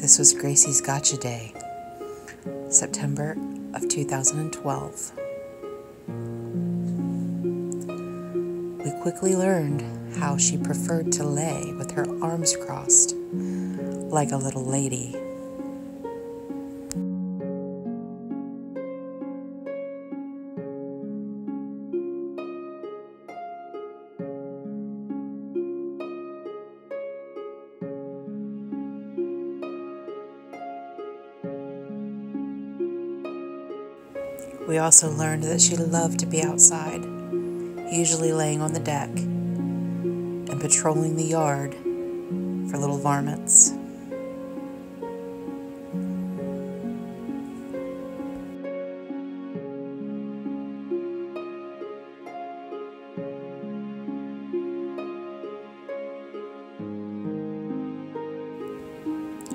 This was Gracie's Gotcha Day, September of 2012. We quickly learned how she preferred to lay with her arms crossed, like a little lady. We also learned that she loved to be outside, usually laying on the deck and patrolling the yard for little varmints.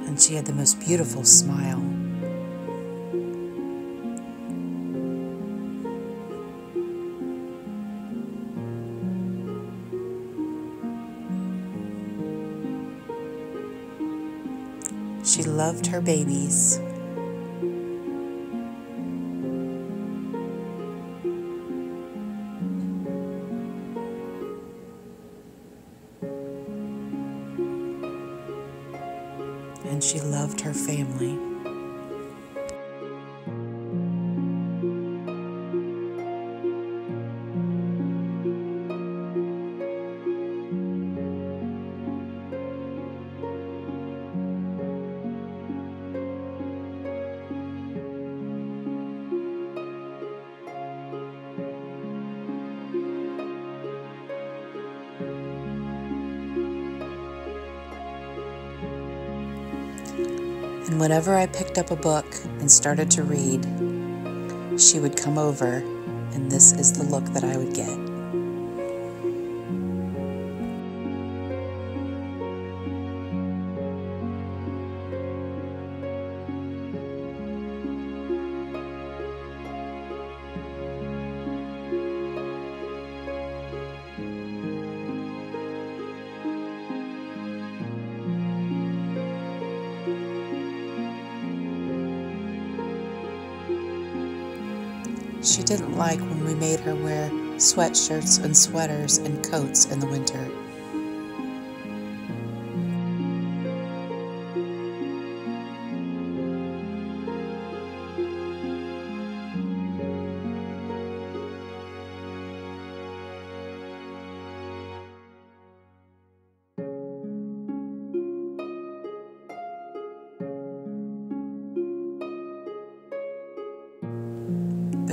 And she had the most beautiful smile. She loved her babies. And she loved her family. And whenever I picked up a book and started to read, she would come over, and this is the look that I would get. She didn't like when we made her wear sweatshirts and sweaters and coats in the winter.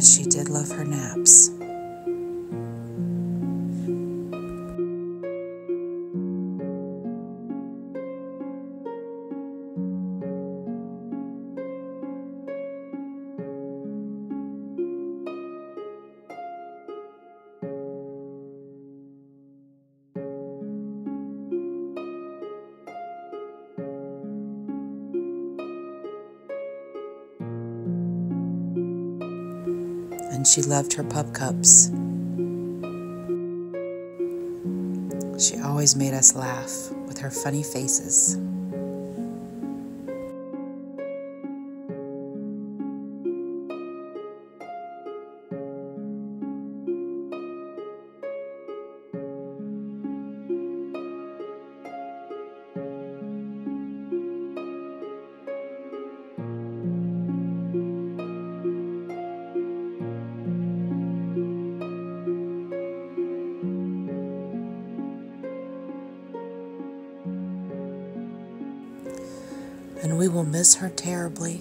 But she did love her naps. And she loved her pup cups. She always made us laugh with her funny faces. And we will miss her terribly.